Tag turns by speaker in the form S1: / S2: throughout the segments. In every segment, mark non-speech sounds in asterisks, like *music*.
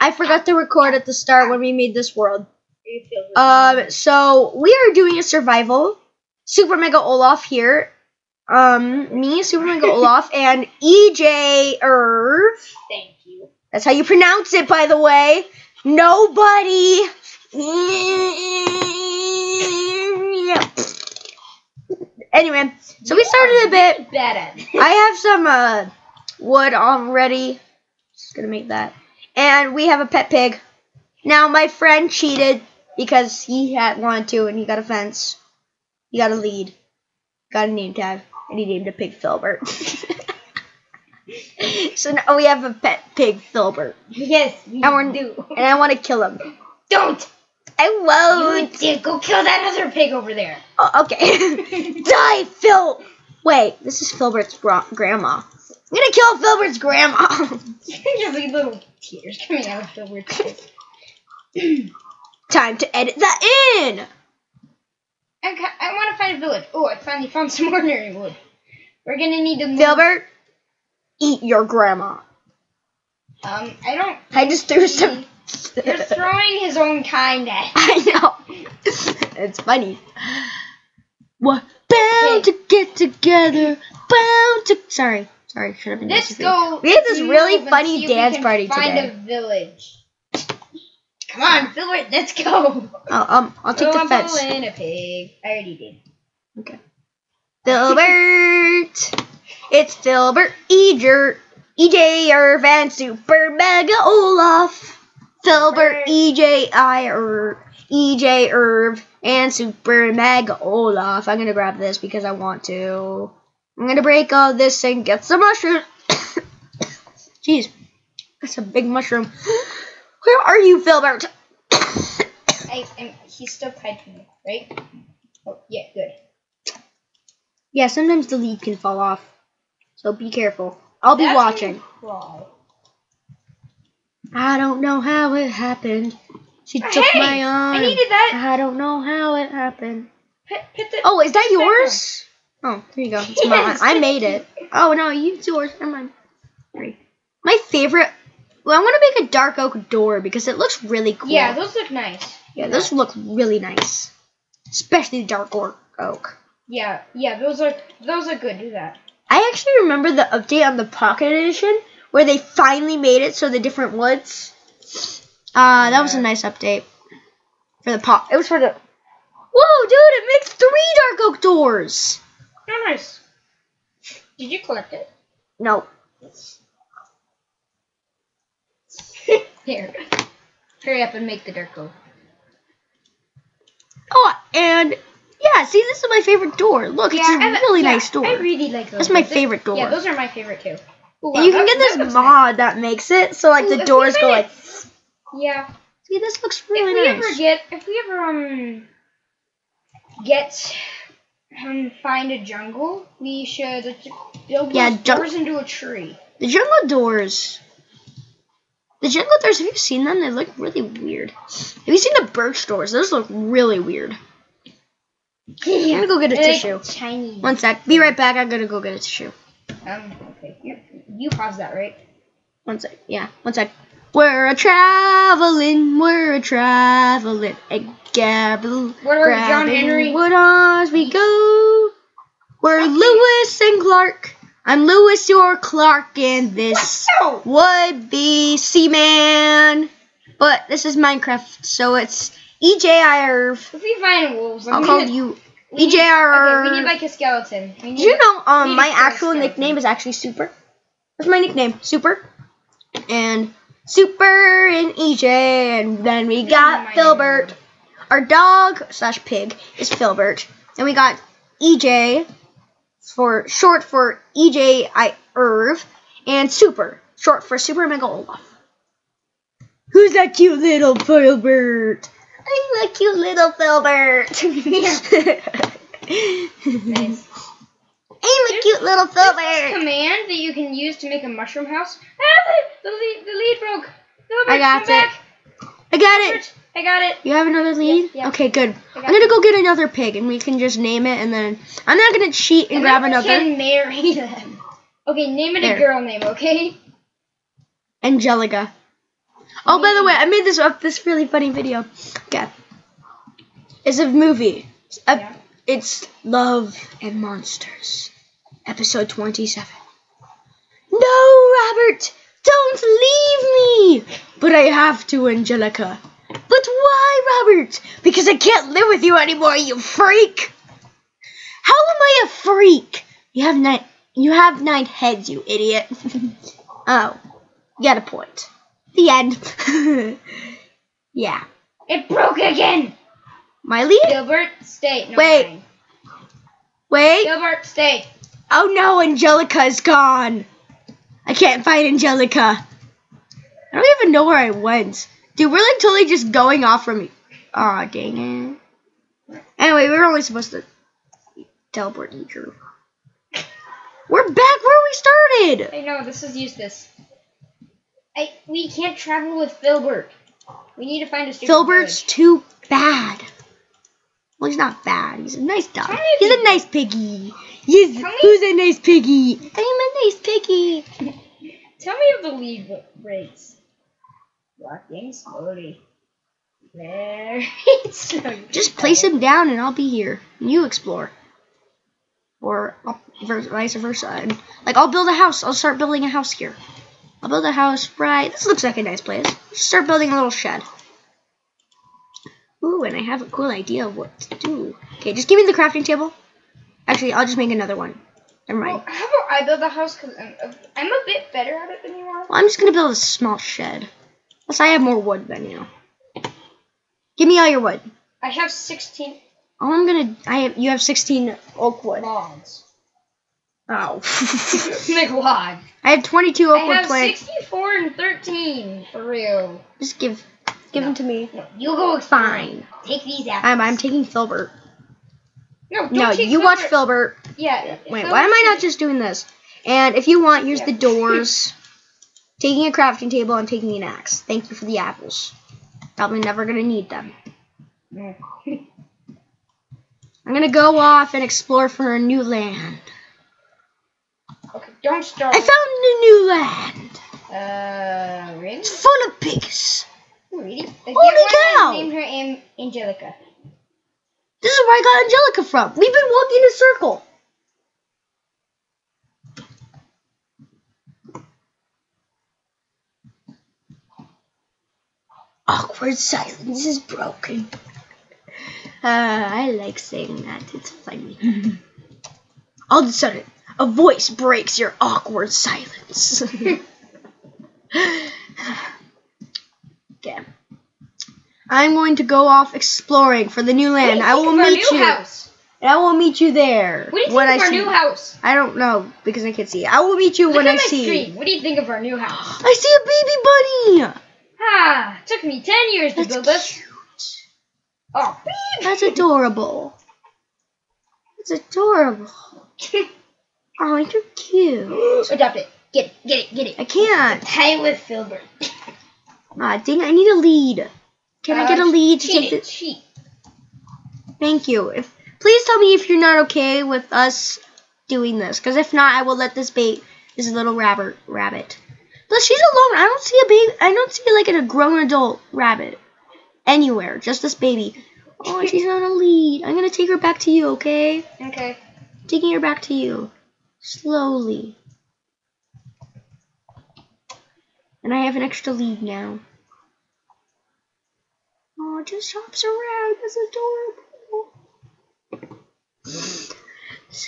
S1: I forgot to record at the start when we made this world.
S2: You feel this
S1: Um, so we are doing a survival. Super Mega Olaf here. Um, me, Super Mega *laughs* Olaf, and EJ Irv.
S2: Thank you.
S1: That's how you pronounce it, by the way. Nobody. Anyway, so we started a bit. I have some uh, wood already. Just gonna make that. And we have a pet pig. Now my friend cheated because he had wanted to, and he got a fence. He got a lead. Got a name tag, and he named a pig Philbert. *laughs* so now we have a pet pig Philbert,
S2: Yes, we
S1: And we're-
S2: do.
S1: and I want to kill him.
S2: Don't.
S1: I won't.
S2: did go kill that other pig over there.
S1: Oh, okay. *laughs* Die, Phil. Wait, this is Philbert's grandma. I'm gonna kill Philbert's grandma. *laughs*
S2: Just like little tears coming out of Philbert's face.
S1: Time to edit that in.
S2: I, ca- I want to find a village. Oh, I finally found some *laughs* ordinary wood. We're gonna need to move.
S1: Philbert, eat your grandma.
S2: Um, I don't.
S1: I just threw some.
S2: You're throwing his own kind at. *laughs*
S1: I know. it's funny. What? Bound to get together. Bound to. Sorry. Sorry. Should have been
S2: Let's go.
S1: We had this really funny
S2: see if we
S1: dance party
S2: find
S1: today.
S2: a village. Come on, Philbert, let's go.
S1: Oh, um, I'll take
S2: oh,
S1: the
S2: I'm
S1: fence.
S2: pulling a pig. I already did.
S1: Okay. Philbert. It's Philbert Eger. EJ Irv and Super Mega Olaf. Philbert, EJ Irv, EJ Irv, and Super Mega Olaf. I'm gonna grab this because I want to. I'm gonna break all this and get some mushroom. *coughs* Jeez, that's a big mushroom. Where are you, Philbert? *coughs*
S2: I am. He's still tied to me, right? Oh, yeah, good.
S1: yeah, sometimes the lead can fall off, so be careful. I'll be
S2: That's
S1: watching.
S2: when you crawl.
S1: I don't know how it happened. She took
S2: Hey,
S1: my arm.
S2: I needed that.
S1: I don't know how it happened.
S2: Put, put the,
S1: Oh, is that yours? Oh, there you go. It's. I made it. Oh no, you. Never mind. Sorry. My favorite. Well, I want to make a dark oak door because it looks really cool.
S2: Yeah, those look nice.
S1: yeah, those look really nice, especially the dark oak. oak.
S2: Yeah, yeah, those are those are good. Do that.
S1: I actually remember the update on the Pocket Edition where they finally made it so the different woods. Uh, that was a nice update for the pop. It was for the. Whoa, dude! It makes three dark oak doors.
S2: Oh, nice. Did you collect it?
S1: No, *laughs*
S2: Here. Hurry up and make the dark go.
S1: Oh, and yeah, see, this is my favorite door. Look, it's a
S2: I-
S1: really
S2: yeah,
S1: nice door.
S2: I really like those.
S1: That's my favorite door.
S2: Yeah, those are my favorite too. Ooh,
S1: and you can get this mod that makes it so like
S2: Ooh,
S1: the doors go like.
S2: Yeah.
S1: See, this looks really If
S2: we
S1: nice.
S2: ever get, if we ever um get um find a jungle, we should build
S1: Yeah,
S2: doors into a tree.
S1: The jungle doors. The jungle doors, have you seen them? They look really weird. Have you seen the birch doors? Those look really weird. I'm gonna go get a
S2: They're
S1: tissue.
S2: like Chinese.
S1: One sec. Be right back. I'm gonna go get a tissue.
S2: Um. Okay. You you pause that, right?
S1: One sec. Yeah. One sec. We're a traveling. We're a traveling. A gabble.
S2: We're John Henry.
S1: Wood as we go. We're. Lewis and Clark. I'm Lewis, you're Clark, and this would be Seaman. But this is Minecraft, so it's E EJIRV.
S2: If we find wolves, I'm
S1: I'll call you
S2: need-
S1: EJIRV.
S2: Okay, we need like a skeleton. We need,
S1: Did you know um my
S2: to kill a
S1: actual nickname is actually Super? That's my nickname, Super. And Super and EJ, and then we got
S2: Philbert.
S1: Our dog slash pig is Philbert, and we got EJ for short for EJ I Irv, and Super short for Super Mega Olaf. Who's that cute little Philbert? I'm the cute little Philbert. *laughs* *laughs*
S2: Nice.
S1: I'm a cute little
S2: This
S1: Philbert.
S2: command that you can use to make a mushroom house. Ah, the, the, lead, the lead broke. Philbert,
S1: I got it.
S2: back.
S1: I got it.
S2: I got it.
S1: You have another lead? Okay, good.
S2: I
S1: I'm gonna go get another pig and we can just name it and then I'm not gonna cheat and,
S2: And
S1: grab another.
S2: can marry them. Okay, name it
S1: There.
S2: a girl name, okay?
S1: Angelica. Oh, by the way, I made this up. This really funny video. Okay, it's a movie. It's, ep-
S2: Yeah.
S1: It's Love and Monsters, episode twenty-seven. No, Robert, don't leave me. But I have to, Angelica. But why, Robert? Because I can't live with you anymore, you freak. How am I a freak? You have nine. You have nine heads, you idiot. *laughs* oh, you got a point. The end. *laughs* yeah.
S2: It broke again.
S1: Miley?
S2: Gilbert, stay. No,
S1: Wait. Wait.
S2: Gilbert, stay.
S1: Oh no, Angelica's gone. I can't find Angelica. I don't even know where I went. Dude, we're like totally just going off from me. Aw, dang it. Anyway, we were only supposed to teleport teacher. We're back where we started.
S2: I know this is useless. I we can't travel with Philbert. We need to find a
S1: Philbert's
S2: village.
S1: too bad. Well, he's not bad. He's a nice dog. He's a nice piggy. He's who's a nice piggy? I'm a nice piggy.
S2: Tell me if the lead breaks. Walking slowly. Very *laughs* slowly.
S1: Just place him down and I'll be here. And you explore. Or vice versa. And, like, I'll build a house. I'll start building a house here. I'll build a house right. This looks like a nice place. Start building a little shed. Ooh, and I have a cool idea of what to do. Okay, just give me the crafting table. Actually, I'll just make another one. Never mind.
S2: Well, how about I build a house because I'm, a- I'm a bit better at it than you are.
S1: Well, I'm just gonna build a small shed. Plus, I have more wood than you. Give me all your wood.
S2: I have 16
S1: All I'm gonna, I have, you have 16 oak wood.
S2: logs.
S1: Oh. *laughs*
S2: Like log.
S1: I have 22
S2: I
S1: oak wood
S2: have
S1: planks.
S2: 64 and 13 for real.
S1: Just give, give them to me.
S2: No, you go explore.
S1: Fine.
S2: Take these apples.
S1: I'm, I'm taking Philbert.
S2: No, don't
S1: No, you watch
S2: Philbert.
S1: Philbert.
S2: Yeah.
S1: Wait,
S2: Philbert
S1: why am I not just doing this? And if you want, here's the doors. *laughs* taking a crafting table and taking an axe. Thank you for the apples. Probably never gonna need them.
S2: No. *laughs*
S1: I'm gonna go off and explore for a new land.
S2: okay, don't start.
S1: I found a new land.
S2: Uh, really?
S1: It's full of pigs.
S2: Really?
S1: Holy cow!
S2: Named her Am- Angelica.
S1: This is where I got Angelica from. We've been walking in a circle. Awkward silence is broken. Uh, I like saying that. It's funny. *laughs* All of a sudden, a voice breaks your awkward silence. *laughs* okay. I'm going to go off exploring for the new land. I will
S2: think of our
S1: meet you.
S2: House?
S1: And I will meet you there.
S2: What do you
S1: when
S2: think
S1: I
S2: of our
S1: see.
S2: new house?
S1: I don't know because I can't see. I will meet you
S2: Look
S1: when
S2: at
S1: I
S2: my
S1: see.
S2: screen. What do you think of our new house?
S1: I see a baby bunny.
S2: Ah, took me 10 years to
S1: That's
S2: build this.
S1: cute.
S2: Oh, beep.
S1: That's adorable. That's adorable. *laughs* Oh, you're cute. *gasps*
S2: Adopt it. Get it, get it, get it.
S1: I can't.
S2: Tie with Philbert. *laughs*
S1: Ah, dang! I need a lead. Can I get a
S2: Uh,
S1: lead to
S2: cheat
S1: take
S2: it,
S1: the?
S2: cheat.
S1: Thank you. If please tell me if you're not okay with us doing this, because if not, I will let this bait this little rabbit rabbit. But she's alone. I don't see a baby. I don't see like a grown adult rabbit anywhere. Just this baby. Oh, *laughs* she's on a lead. I'm gonna take her back to you. Okay,
S2: Okay.
S1: taking her back to you slowly. And I have an extra lead now. Oh, it just hops around. That's adorable. This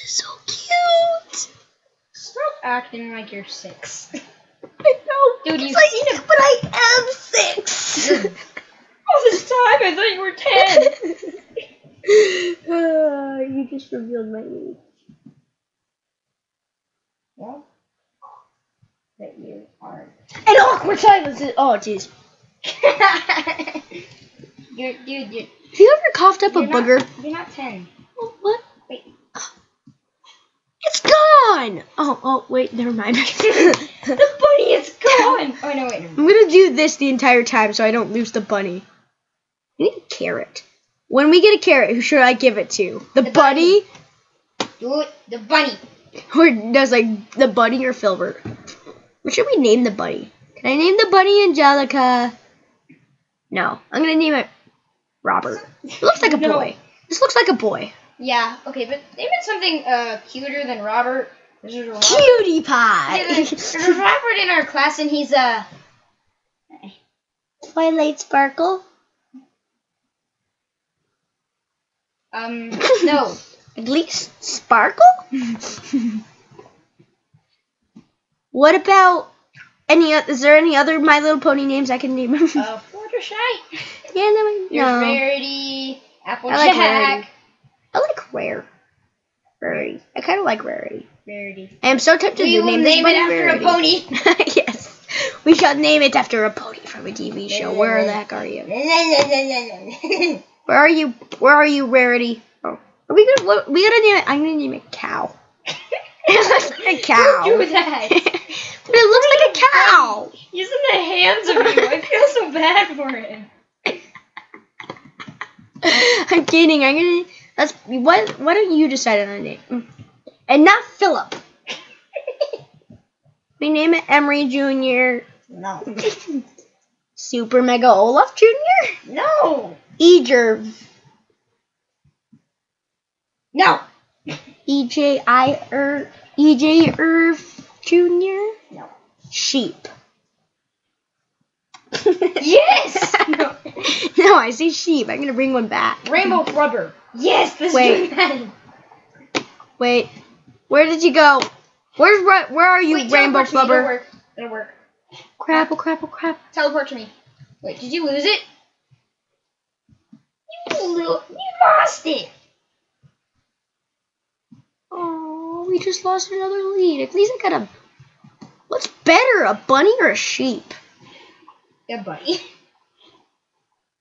S1: is so cute.
S2: Stop acting like you're six. *laughs*
S1: I know.
S2: Dude,
S1: it's
S2: you
S1: like,
S2: seen it.
S1: But I am six. *laughs*
S2: All this time, I thought you were 10. *laughs*
S1: uh, you just revealed my age.
S2: well, that you are.
S1: And awkward silence. is- Oh, jeez.
S2: You're, dude, you're,
S1: Have you ever coughed up a
S2: not-
S1: booger?
S2: You're not 10.
S1: What?
S2: Wait.
S1: It's gone. Oh, oh, wait. Never mind. *laughs*
S2: The bunny is gone! *laughs* Oh, no, wait.
S1: I'm gonna do this the entire time so I don't lose the bunny. I need a carrot. When we get a carrot, who should I give it to? The,
S2: The
S1: bunny?
S2: Do it. The bunny.
S1: Or does like the bunny or Philbert? What should we name the bunny? Can I name the bunny Angelica? No, I'm gonna name it Robert. *laughs* It looks like a
S2: No.
S1: boy. This looks like a boy.
S2: Yeah. Okay, but name it something uh cuter than Robert. There's a Robert.
S1: Cutie
S2: Yeah,
S1: pie.
S2: there's, there's a Robert in our class, and he's uh
S1: Twilight Sparkle.
S2: um *laughs* no.
S1: At least Sparkle. *laughs* what about any? oth- Is there any other My Little Pony names I can name?
S2: Uh, Fluttershy.
S1: yeah, no,
S2: There's
S1: no.
S2: Rarity.
S1: I like
S2: Applejack.
S1: Rarity. I like Rare. Rarity. I kind of like Rarity.
S2: Rarity.
S1: I am so tempted
S2: We
S1: to name
S2: name,
S1: this
S2: it after
S1: Rarity.
S2: a pony. *laughs*
S1: yes, we shall name it after a pony from a TV show. Where the heck are you? *laughs* Where are you? Where are you, Rarity? Oh, are we gonna? What, we gotta name it. I'm gonna name it Cow. *laughs* *laughs* it looks like a cow. *laughs*
S2: Don't do that. *laughs*
S1: but it looks like a cow.
S2: He's in the hands of you. I feel so bad for him.
S1: I'm kidding. I'm gonna. Let's. What? Why don't you decide on a name? Mm. And not Philip. We name it Emery Jr.
S2: No.
S1: Super Mega Olaf Jr.
S2: No.
S1: Eger.
S2: No.
S1: EJ I er EJ Irv Jr.
S2: No.
S1: Sheep. *laughs*
S2: Yes. No. *laughs*
S1: no, I see sheep. I'm gonna bring one back.
S2: Rainbow rubber. Yes. This
S1: Wait. Wait, where did you go? Where's where are you,
S2: Wait,
S1: Rainbow
S2: to me. It'll work. It'll work.
S1: Crapple, crapple, crap.
S2: Teleport to me. Wait, did you lose it? You lo- you lost it.
S1: Oh, we just lost another lead. At least I got a. What's better, a bunny or a sheep?
S2: Yeah, bunny.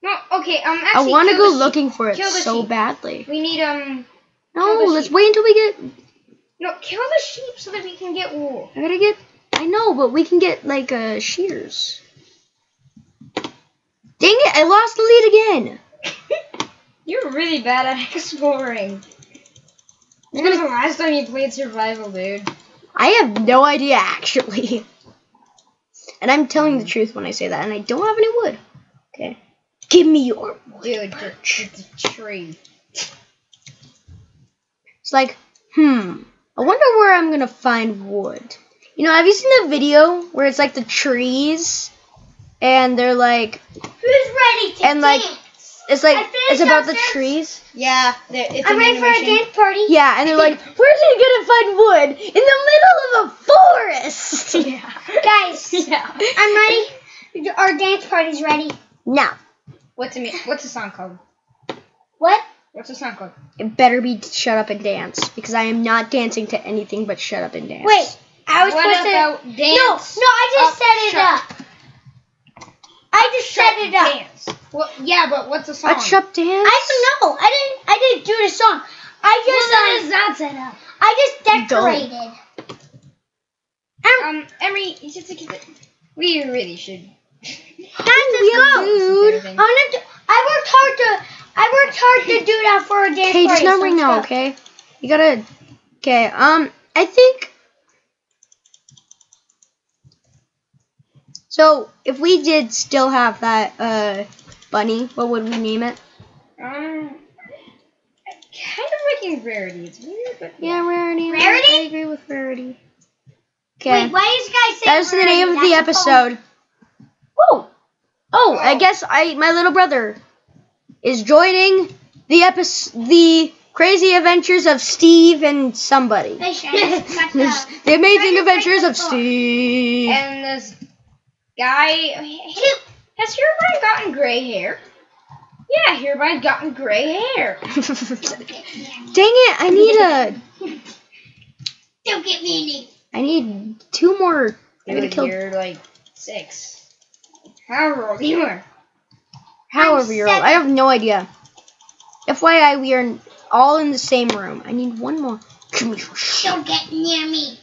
S2: No, okay. Um,
S1: I want to go
S2: sheep.
S1: looking for it so
S2: sheep.
S1: badly.
S2: We need um.
S1: No, let's
S2: sheep.
S1: wait until we get.
S2: No, kill the sheep so that we can get wool.
S1: I gotta get. I know, but we can get like uh, shears. Dang it! I lost the lead again. *laughs*
S2: You're really bad at exploring. When was the last time you played survival, dude?
S1: I have no idea actually. *laughs* And I'm telling the truth when I say that, and I don't have any wood. Okay. Give me your wood.
S2: Dude, the, the, the tree.
S1: It's like, hmm, I wonder where I'm gonna find wood. You know, have you seen the video where it's like the trees and they're like
S3: Who's ready to
S1: And, like,
S3: dance?
S1: It's like it's about the
S3: downstairs.
S1: trees?
S2: Yeah, it's
S3: I'm ready for a dance party.
S1: Yeah, and they're like, *laughs* where's he gonna find wood? In the middle of a forest. *laughs*
S2: Yeah.
S3: Guys, *laughs*
S2: yeah.
S3: I'm ready. Our dance party's ready.
S1: now,
S2: What's the what's the song called?
S3: What?
S2: What's the song called?
S1: it better be shut up and dance because I am not dancing to anything but shut up and dance.
S3: Wait, I was
S2: what
S3: supposed to.
S2: about
S3: No,
S2: dance?
S3: no, I just
S2: up,
S3: set it
S2: shut-
S3: up. I just set it up.
S2: Dance. Well, yeah, but what's the song?
S1: Let's shut dance.
S3: I don't know. I didn't. I didn't do the song. I just.
S2: Well,
S3: um,
S2: is not set up.
S3: I just decorated.
S2: Um, Emery, you just think that we really should.
S3: Guys, let's go.
S1: Food.
S3: I'm gonna. Do, I worked hard to. I worked hard to do that for a dance
S1: Okay, just not right now, okay? You gotta. Okay, um, I think. So, if we did still have that, uh, bunny, what would we name it?
S2: Um, kind of liking rarity. It's weird, but
S1: Yeah, Rarity.
S3: Rarity?
S1: I agree with Rarity. Okay.
S3: Wait, why you guys
S1: That's the name of the
S3: That's
S1: episode. Whoa! Oh, I guess I my little brother is joining the episode, the crazy adventures of Steve and somebody.
S3: Hey, Shannon, cut
S1: There's
S3: that.
S1: the amazing
S3: Try to break
S1: adventures of. Steve.
S2: and this guy he, has Hermione gotten gray hair? Yeah, Hermione's gotten gray hair. *laughs*
S1: Dang it! I need a.
S3: Don't get meanie.
S1: I need two more. I gotta
S2: Dude,
S1: kill.
S2: you're like six. However old you are.
S1: However, you're old. I have no idea. FYI, we are all in the same room. I need one more. Come here.
S3: Don't get near me.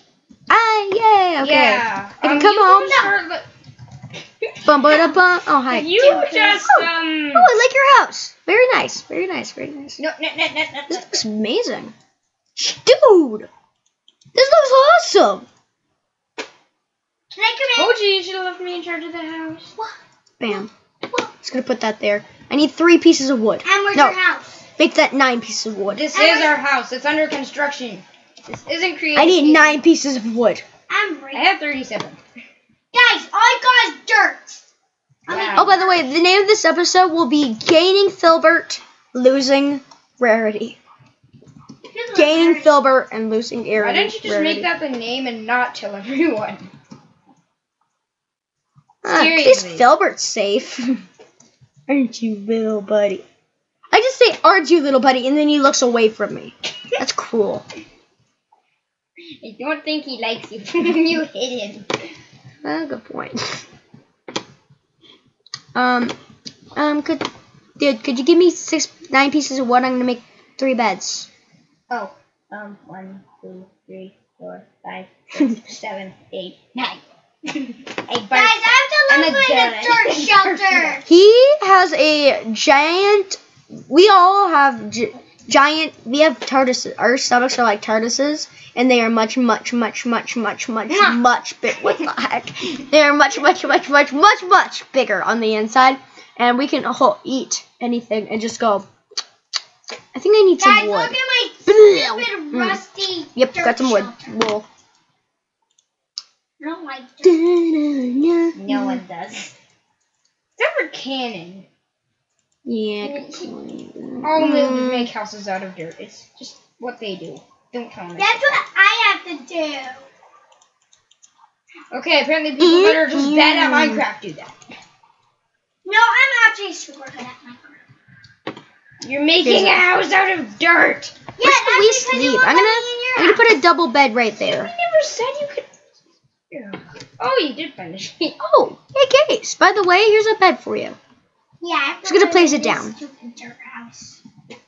S1: Ah, yay! Okay.
S2: Yeah.
S1: I can
S2: um,
S1: come
S2: you
S1: home.
S2: start li-
S1: Bum, ba, da, bum. Oh, hi.
S2: You just um.
S1: Oh, I like your house. Very nice. Very nice. Very nice.
S2: No, no, no, no, no,
S1: This looks amazing. Dude! This looks awesome!
S3: Can I come in?
S2: Told you you should have left me in charge of the house. What?
S1: Bam.
S3: What?
S1: Just gonna put that there. I need three pieces of wood.
S3: And where's
S1: No.
S3: your house?
S1: Make that nine pieces of wood.
S2: This
S3: And
S2: is our house. It's under construction. This isn't creative.
S1: I need nine pieces of wood.
S3: I'm
S2: I have 37.
S3: Guys, I got dirt. I mean,
S2: Wow.
S1: Oh, by the way, the name of this episode will be Gaining Philbert, Losing Rarity. Gaining
S3: dirt-
S1: Philbert and losing Rarity.
S2: Why
S1: rarity.
S2: didn't you just
S1: rarity.
S2: make that the name and not tell everyone?
S1: Ah, at least Philbert's safe. *laughs* Aren't you, little buddy? I just say, "Aren't you, little buddy?" and then he looks away from me. That's cruel. *laughs*
S2: I don't think he likes you. *laughs* you hit him.
S1: Ah, good point. Um, um, could, dude, could you give me six, nine pieces of wood? I'm gonna make three beds.
S2: Oh, um, one, two, three, four, five, six, *laughs* seven, eight, nine. *laughs* Eight
S3: Guys, I have
S2: I'm
S3: to
S2: a
S3: live in a dirt shelter. *laughs*
S1: He has a giant. We all have giant. We have tortoises. Our stomachs are like tortoises, and they are much, much, much, much, much, much,
S2: Mwah.
S1: much big. What the heck? They are much, much, much, much, much, much bigger on the inside, and we can whole, eat anything and just go. I think I need to.
S3: Guys,
S1: some
S3: look at my
S1: Mm.
S3: stupid rusty
S1: Yep,
S3: dirt
S1: got some wood.
S3: shelter.
S1: Wool.
S3: I don't like dirt.
S2: No one does. Except for Cannon.
S1: Yeah.
S2: All movers
S1: Mm.
S2: make houses out of dirt. It's just what they do. Don't tell me.
S3: That's what I have to do.
S2: Okay, apparently people that are just bad at
S1: Mm.
S2: Minecraft do that.
S3: No, I'm actually super good at Minecraft.
S2: You're making a house out of dirt.
S3: Yeah,
S1: Where we
S3: that's you
S1: sleep?
S3: won't
S1: I'm gonna,
S3: me in your
S1: I'm gonna put a double bed right there.
S2: I never said you could. Yeah. Oh, you did finish the sheet.
S1: Oh, hey Case. By the way, here's a bed for you.
S3: Yeah, I have to
S1: Just gonna place it down.
S3: Stupid.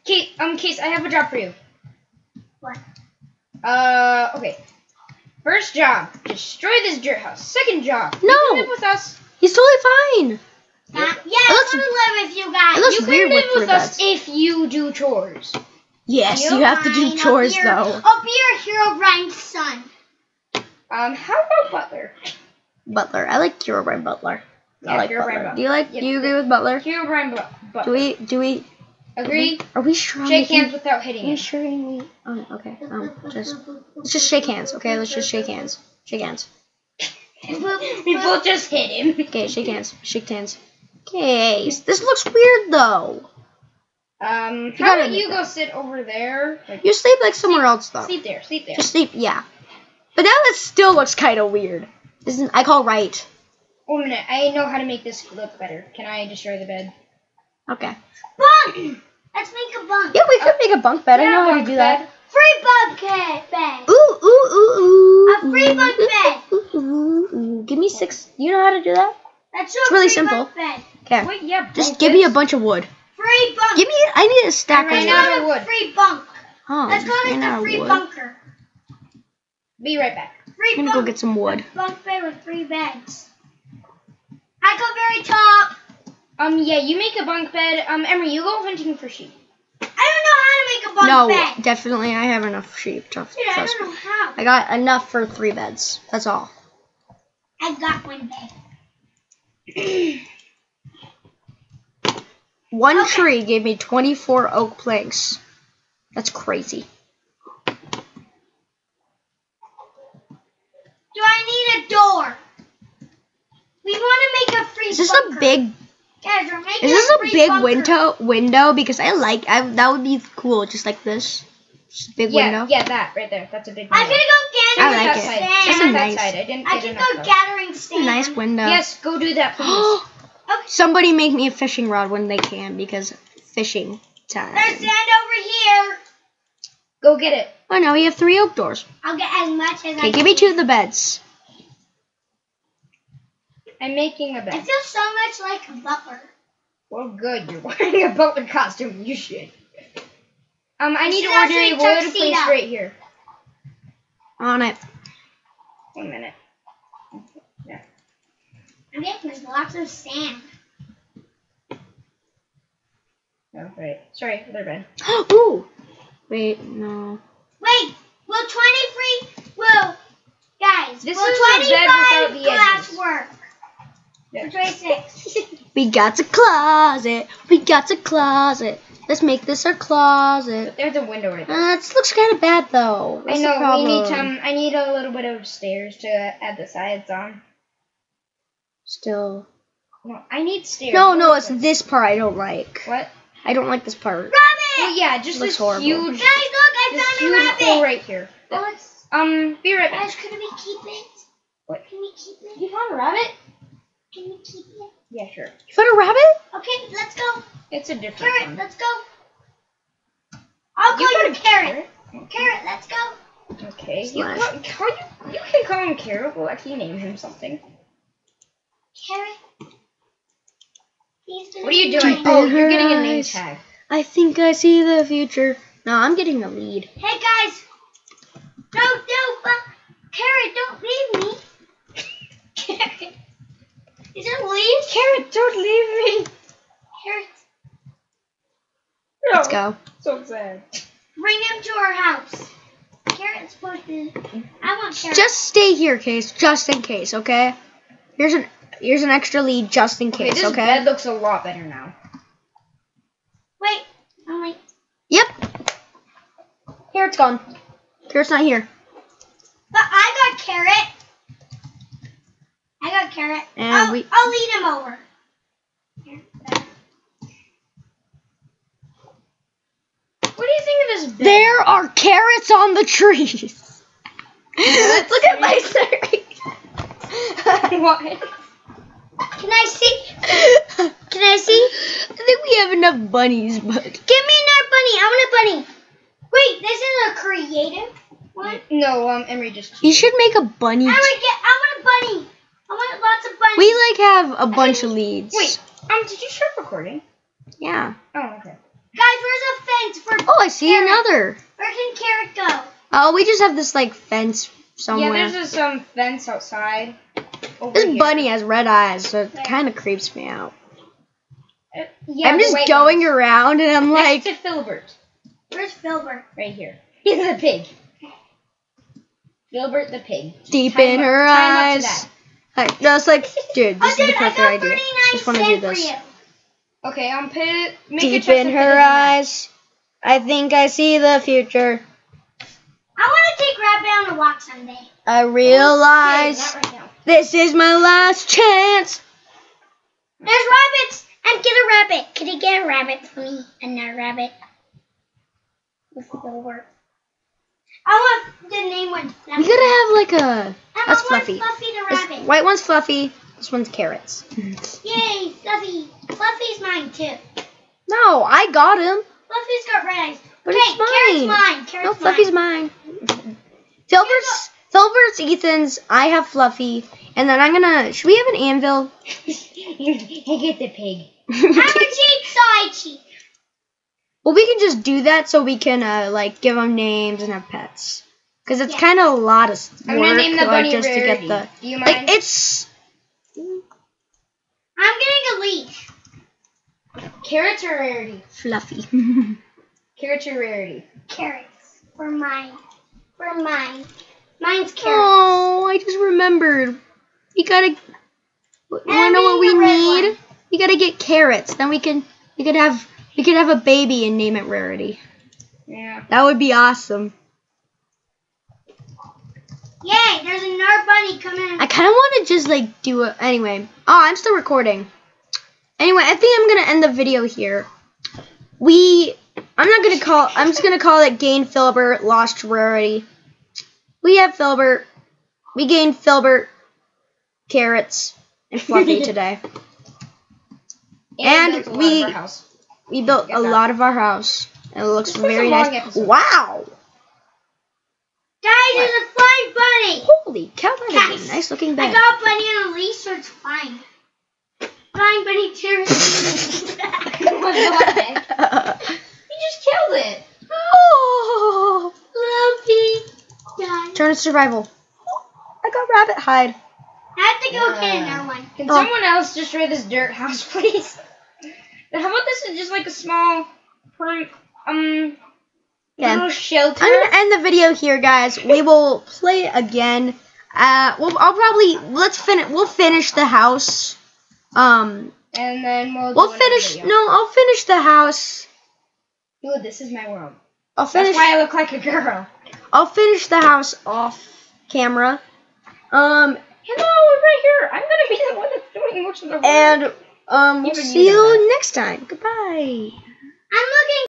S2: Kate, um, Case, I have a job for you.
S3: What?
S2: Uh, okay. First job, destroy this dirt house. Second job,
S1: No.
S2: can live with us.
S1: He's totally fine.
S3: Uh, yeah,
S1: It
S3: I
S1: looks-
S3: want to live with you guys.
S1: it looks
S2: you can
S1: weird
S2: live
S1: with
S2: with us
S1: beds.
S2: if you do chores.
S1: Yes,
S3: You're
S1: you have to do chores
S3: I'll your,
S1: though.
S3: I'll be your Herobrine's son.
S2: Um, how about Butler?
S1: Butler. I like Herobrine Butler.
S2: Yeah,
S1: I like
S2: Herobrine
S1: Butler.
S2: Butler.
S1: Do you like?
S2: Yep.
S1: Do you agree with Butler?
S2: Herobrine Bu-
S1: Do we? Do we?
S2: Agree?
S1: Are we sure? we
S2: Shake hands without
S1: Are
S2: hitting
S1: we
S2: him.
S1: sure we? Um. Okay. Um. Just let's just shake hands. Okay. Let's just shake hands. Shake hands. *laughs*
S2: We both just hit him. *laughs*
S1: Okay. Shake hands. Shake hands. Okay. This looks weird though.
S2: Um,
S1: You
S2: how about you
S1: admit
S2: go sit over there? Like,
S1: You sleep like somewhere else though.
S2: sleep there, sleep there.
S1: Just sleep. Yeah. But that was still looks kind of weird. Isn't? I call right.
S2: Oh, One minute, I know how to make this look better. Can I destroy the bed?
S1: Okay.
S3: Bunk! Let's make a bunk.
S1: Yeah, we could make a bunk bed. I know how to
S2: bunk
S1: do that.
S3: Free bunk bed.
S1: Ooh, ooh, ooh, ooh.
S3: A free bunk bed.
S1: Ooh, ooh, ooh. Give me six. You know how to do that?
S3: That's
S1: It's really
S3: free
S1: simple.
S3: Bunk bed.
S1: Okay.
S2: Wait, yeah.
S1: Just give me a bunch of wood.
S3: Free bunk.
S1: Give me. I need a stack
S2: I ran
S1: of
S2: out
S1: wood.
S3: call
S2: of wood.
S3: free bunk.
S1: Oh,
S3: Let's call
S1: ran
S3: it the free
S1: wood.
S3: bunker.
S2: Be right back.
S3: Free
S1: I'm gonna
S3: bunk.
S1: go get some wood.
S3: Bunk bed with three beds. I go very top.
S2: Um, yeah, you make a bunk bed. Um, Emery, you go hunting for sheep.
S3: I don't know how to make a bunk
S1: No,
S3: bed.
S1: No, definitely. I have enough sheep. Trust,
S3: Dude, I
S1: trust
S3: don't
S1: me.
S3: know how.
S1: I got enough for three beds. That's all.
S3: I got one bed. *clears throat*
S1: One
S3: Okay.
S1: tree gave me 24 oak planks. That's crazy.
S3: Do I need a door? We want to make a free
S1: Is this
S3: bunker.
S1: a big?
S3: Guys, we're making
S1: Is this a
S3: free
S1: big
S3: bunker.
S1: window? Window because I like. I that would be cool, just like this. Just a big
S2: yeah,
S1: window.
S2: yeah, that right there. That's a big window.
S3: I'm gonna go gathering I
S1: like
S2: that
S1: it.
S2: side.
S3: sand.
S1: This
S2: Sand
S1: nice.
S2: side. I didn't
S3: I
S2: get
S3: can go
S2: though.
S3: gathering
S1: a
S3: sand.
S1: nice window.
S2: Yes, go do that, please. *gasps*
S1: Somebody make me a fishing rod when they can because fishing time.
S3: There's
S1: time.
S3: sand over here.
S2: go get it.
S3: Oh,
S1: I know we have three oak doors.
S3: I'll get as much as I
S1: Okay,
S3: can.
S1: give me two of the beds.
S2: I'm making a
S3: I
S2: bed.
S3: I feel so much like a butler.
S2: Well, good. You're *laughs* wearing a butler costume. You should. Um, I need
S3: Should I
S2: ordinary
S3: say
S2: wood
S3: tuxedo?
S2: right here.
S1: On it.
S2: One minute. Yeah.
S3: I'm getting lots of sand.
S2: Oh, right. Sorry, other bed. *gasps*
S1: Ooh. Wait, no.
S3: Wait, will 23, will, guys,
S2: This
S3: will
S2: is a bed without the
S3: glass
S2: edges.
S3: work?
S2: Yeah.
S3: For 26.
S1: We got a closet. We got a closet. Let's make this our closet.
S2: There's a window right there.
S1: Uh, this looks kind of bad though.
S2: I
S1: That's the
S2: know. We need some. I need a little bit of stairs to add the sides on.
S1: Still.
S2: No, I need stairs.
S1: No, no, it's this part I don't like.
S2: What?
S1: I don't like this part.
S3: Rabbit!
S2: Well, yeah, just
S1: Looks
S2: this
S1: horrible.
S2: huge,
S3: Guys, look, I
S2: this
S3: found a rabbit.
S2: hole right here.
S3: Oh, it's,
S2: Um, be right back.
S3: guys, could we keep it?
S2: What?
S3: Can we keep it?
S2: You found a rabbit?
S3: Can we keep it?
S2: Yeah, sure.
S1: You found a rabbit?
S3: Okay, let's go.
S2: It's a different
S3: Carrot,
S2: one.
S3: let's go. I'll
S2: You
S3: call you
S2: got a
S3: Carrot. Carrot, let's go.
S2: Okay. You,
S1: Slash.
S2: call, call you, you can call him Carrot. We'll actually name him something.
S3: Carrot.
S2: What are you doing? Oh, you're getting a name tag.
S1: I think I see the future. No, I'm getting the lead.
S3: Hey guys. No, no, uh, Carrot, don't leave me. Carrot. *laughs* Is it leave?
S2: Carrot, don't leave me.
S3: Carrot,
S1: Let's go.
S2: So sad.
S3: bring him to our house. Carrot's supposed to. I want Carrot.
S1: Just stay here, case, just in case, okay? Here's an here's an extra lead just in
S2: Okay,
S1: case,
S2: this
S1: okay?
S2: bed looks a lot better now.
S3: Wait. I'm like.
S1: Yep. Here it's gone. Carrot's not here.
S3: But I got Carrot. I got Carrot.
S1: And
S3: I'll,
S1: we-
S3: I'll lead him over. Here.
S2: What do you think of this bed?
S1: There are carrots on the trees. Let's *laughs* Look at my *laughs* circle.
S2: what?
S3: Can I see? Can I see?
S1: I think we have enough bunnies, but
S3: Give me another bunny. I want a bunny. Wait, this is a creative one.
S2: No, um, Emery just.
S1: you should make a bunny.
S3: I want to get. I want a bunny. I want lots of bunnies.
S1: We like have a bunch of leads.
S2: Wait, um, did you start recording?
S1: Yeah.
S2: Oh, okay.
S3: Guys, where's a fence for?
S1: Oh, I see
S3: Carrot.
S1: another.
S3: Where can Carrot go?
S1: Oh, we just have this like fence somewhere.
S2: Yeah, there's a um, fence outside.
S1: This
S2: here.
S1: bunny has red eyes, so it kind of creeps me out.
S2: Uh, yeah,
S1: I'm just going
S2: ones.
S1: around and I'm
S2: Next
S1: like,
S2: to Philbert,
S3: Where's Philbert?
S2: right here. He's a pig. Philbert the pig.
S1: deep
S2: Time
S1: in
S2: up-
S1: her
S2: time up to
S1: eyes.
S2: That.
S1: Like, no, it's like, dude,
S3: Oh,
S1: this
S3: dude,
S1: is the
S3: I
S1: perfect
S3: got
S1: idea.
S3: 39
S1: Just want to do this.
S2: Okay, I'm it. Make a
S1: Deep in her
S2: fit it in there.
S1: eyes, I think I see the future.
S3: I want to take Rabbit on a walk someday.
S1: I realize
S2: not right
S1: this is my last chance.
S3: There's rabbits. And get a rabbit. Can you get a rabbit for me? Another rabbit. With Philbert. I want the name one.
S1: You gotta have like a.
S3: I
S1: That's
S3: want one
S1: fluffy.
S3: Fluffy the
S1: This white one's fluffy. This one's carrots.
S3: Yay, Fluffy. Fluffy's mine too.
S1: No, I got him.
S3: Fluffy's got red eyes.
S1: But
S3: okay,
S1: it's mine.
S3: Carrot's mine.
S1: No, Fluffy's
S3: mine.
S1: mine. Philbert's Philbert's Ethan's. I have Fluffy, and then I'm gonna. Should we have an anvil? *laughs*
S2: I get the pig.
S3: I'm a cheap side cheap.
S1: Well, we can just do that so we can uh, like give them names and have pets. Because it's
S3: Yeah.
S1: kind of a lot of
S2: I'm
S1: work
S2: gonna name the
S1: like,
S2: bunny
S1: just to
S2: Rarity.
S1: get
S2: Do you
S1: the
S2: mind?
S1: like. It's
S3: I'm getting a leash.
S2: Carrots or Rarity?
S1: fluffy. *laughs*
S2: Carrots or Rarity?
S3: Carrots. For mine. For mine. Mine's carrots.
S1: oh, I just remembered. You gotta. You wanna know what we need?
S3: one.
S1: You gotta get carrots. Then we can. We could have. We could have a baby and name it Rarity.
S2: Yeah.
S1: That would be awesome.
S3: Yay, there's another bunny coming.
S1: I kind of want to just like do it anyway. Oh, I'm still recording. Anyway, I think I'm gonna end the video here. We, I'm not gonna call. I'm just gonna call it gain Philbert lost rarity. We have Philbert. We gained Philbert, carrots, and Fluffy *laughs* today. And
S2: built a lot of
S1: we-
S2: house.
S1: We built a
S2: that.
S1: lot of our house, and it looks
S2: This
S1: very nice.
S2: episode.
S1: Wow!
S3: Guys, there's a flying bunny.
S1: Holy cow! That is
S3: Guys,
S1: a nice looking
S3: bunny.
S1: I
S3: got a bunny on a leash, so it's fine. Flying bunny too. *laughs*
S2: What You just killed it.
S1: oh.
S3: Fluffy. Guys.
S1: Turn to survival. I got rabbit hide.
S3: I have to go get another one.
S2: Can
S1: Oh.
S2: someone else destroy this dirt house, *laughs* please? How about this is just like a small, um,
S1: Yeah.
S2: little shelter?
S1: I'm gonna end the video here, guys. We *laughs* will play again. Uh, well, I'll probably let's finish. We'll finish the house. Um,
S2: and then we'll.
S1: We'll finish. No, I'll finish the house.
S2: Dude, this is my world.
S1: I'll
S2: That's why I look like a girl.
S1: I'll finish the house off camera. Um,
S2: Hello, right here. I'm gonna be the one that's doing most of the work.
S1: and um, we'll see you next time. Goodbye.
S3: I'm looking